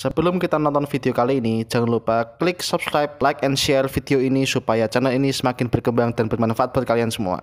Sebelum kita nonton video kali ini, jangan lupa klik subscribe, like, and share video ini supaya channel ini semakin berkembang dan bermanfaat buat kalian semua.